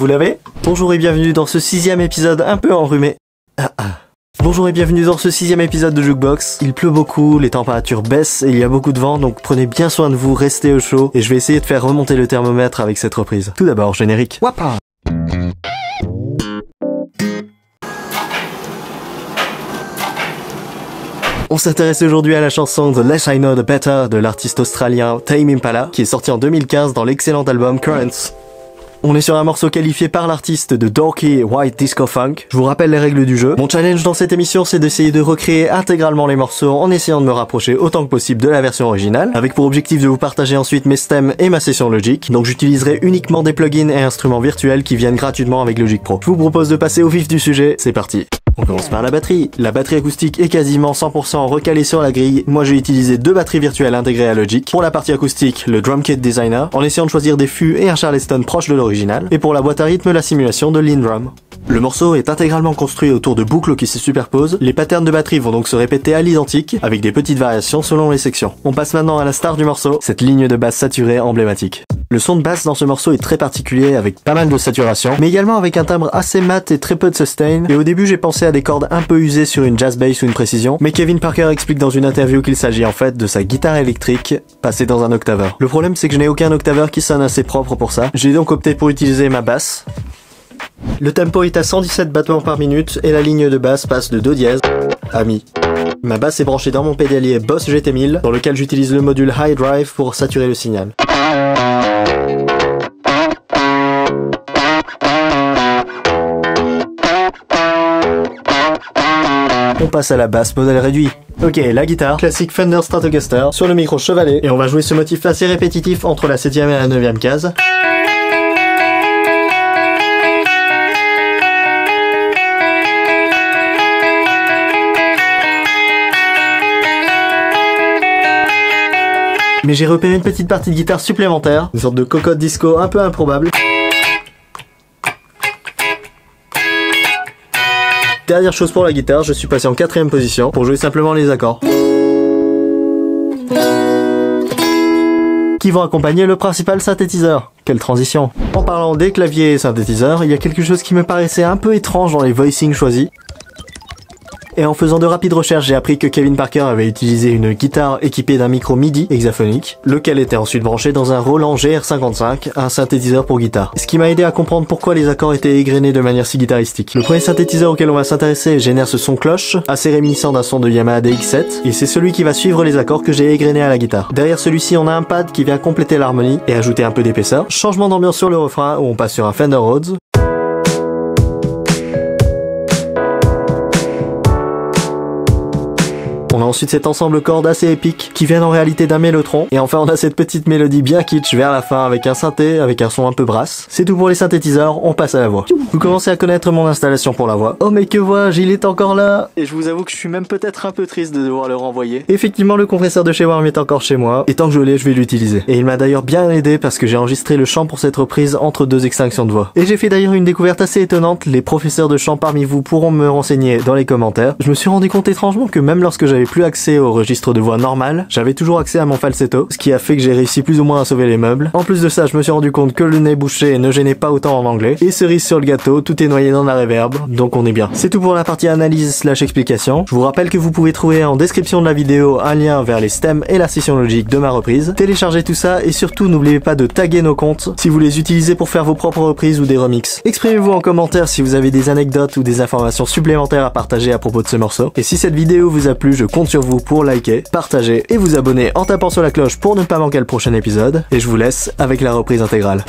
Vous l'avez Bonjour et bienvenue dans ce sixième épisode un peu enrhumé. Ah, ah. Bonjour et bienvenue dans ce sixième épisode de Jukebox. Il pleut beaucoup, les températures baissent et il y a beaucoup de vent, donc prenez bien soin de vous, restez au chaud et je vais essayer de faire remonter le thermomètre avec cette reprise. Tout d'abord, générique. Wapa On s'intéresse aujourd'hui à la chanson The Less I Know The Better de l'artiste australien Tame Impala, qui est sorti en 2015 dans l'excellent album Currents. On est sur un morceau qualifié par l'artiste de Dorky White Disco Funk. Je vous rappelle les règles du jeu. Mon challenge dans cette émission, c'est d'essayer de recréer intégralement les morceaux en essayant de me rapprocher autant que possible de la version originale, avec pour objectif de vous partager ensuite mes stems et ma session Logic. Donc j'utiliserai uniquement des plugins et instruments virtuels qui viennent gratuitement avec Logic Pro. Je vous propose de passer au vif du sujet. C'est parti. On commence par la batterie. La batterie acoustique est quasiment 100% recalée sur la grille. Moi j'ai utilisé deux batteries virtuelles intégrées à Logic. Pour la partie acoustique, le Drum Kit Designer, en essayant de choisir des fûts et un Charleston proche de Et pour la boîte à rythme, la simulation de Lindrum. Le morceau est intégralement construit autour de boucles qui se superposent. Les patterns de batterie vont donc se répéter à l'identique, avec des petites variations selon les sections. On passe maintenant à la star du morceau, cette ligne de basse saturée emblématique. Le son de basse dans ce morceau est très particulier avec pas mal de saturation, mais également avec un timbre assez mat et très peu de sustain. Et au début j'ai pensé à des cordes un peu usées sur une jazz bass ou une précision, mais Kevin Parker explique dans une interview qu'il s'agit en fait de sa guitare électrique passée dans un octaveur. Le problème c'est que je n'ai aucun octaveur qui sonne assez propre pour ça. J'ai donc opté pour utiliser ma basse. Le tempo est à 117 battements par minute et la ligne de basse passe de Do dièse à Mi. Ma basse est branchée dans mon pédalier Boss GT1000 dans lequel j'utilise le module High Drive pour saturer le signal. On passe à la basse modèle réduit. Ok, la guitare, classique Fender Stratocaster, sur le micro chevalet, et on va jouer ce motif assez répétitif entre la 7ème et la 9ème case. Mais j'ai repéré une petite partie de guitare supplémentaire, une sorte de cocotte disco un peu improbable. Dernière chose pour la guitare, je suis passé en quatrième position pour jouer simplement les accords. qui vont accompagner le principal synthétiseur. Quelle transition En parlant des claviers et synthétiseurs, il y a quelque chose qui me paraissait un peu étrange dans les voicings choisis et en faisant de rapides recherches, j'ai appris que Kevin Parker avait utilisé une guitare équipée d'un micro MIDI hexaphonique, lequel était ensuite branché dans un Roland GR55, un synthétiseur pour guitare. Ce qui m'a aidé à comprendre pourquoi les accords étaient égrenés de manière si guitaristique. Le premier synthétiseur auquel on va s'intéresser génère ce son cloche, assez réminiscent d'un son de Yamaha DX7, et c'est celui qui va suivre les accords que j'ai égrenés à la guitare. Derrière celui-ci, on a un pad qui vient compléter l'harmonie et ajouter un peu d'épaisseur. Changement d'ambiance sur le refrain où on passe sur un Fender Rhodes. On a ensuite cet ensemble corde assez épique qui vient en réalité d'un mélotron. Et enfin on a cette petite mélodie bien kitsch vers la fin avec un synthé, avec un son un peu brasse. C'est tout pour les synthétiseurs, on passe à la voix. Vous commencez à connaître mon installation pour la voix. Oh mais que vois-je, il est encore là Et je vous avoue que je suis même peut-être un peu triste de devoir le renvoyer. Effectivement le compresseur de chez Warm est encore chez moi. Et tant que je l'ai, je vais l'utiliser. Et il m'a d'ailleurs bien aidé parce que j'ai enregistré le chant pour cette reprise entre deux extinctions de voix. Et j'ai fait d'ailleurs une découverte assez étonnante, les professeurs de chant parmi vous pourront me renseigner dans les commentaires. Je me suis rendu compte étrangement que même lorsque j'avais plus accès au registre de voix normal, j'avais toujours accès à mon falsetto, ce qui a fait que j'ai réussi plus ou moins à sauver les meubles. En plus de ça, je me suis rendu compte que le nez bouché ne gênait pas autant en anglais. Et cerise sur le gâteau, tout est noyé dans la reverb, donc on est bien. C'est tout pour la partie analyse slash explication. Je vous rappelle que vous pouvez trouver en description de la vidéo un lien vers les stems et la session logique de ma reprise. Téléchargez tout ça et surtout n'oubliez pas de taguer nos comptes si vous les utilisez pour faire vos propres reprises ou des remixes. Exprimez-vous en commentaire si vous avez des anecdotes ou des informations supplémentaires à partager à propos de ce morceau. Et si cette vidéo vous a plu, je compte sur vous pour liker, partager et vous abonner en tapant sur la cloche pour ne pas manquer le prochain épisode. Et je vous laisse avec la reprise intégrale.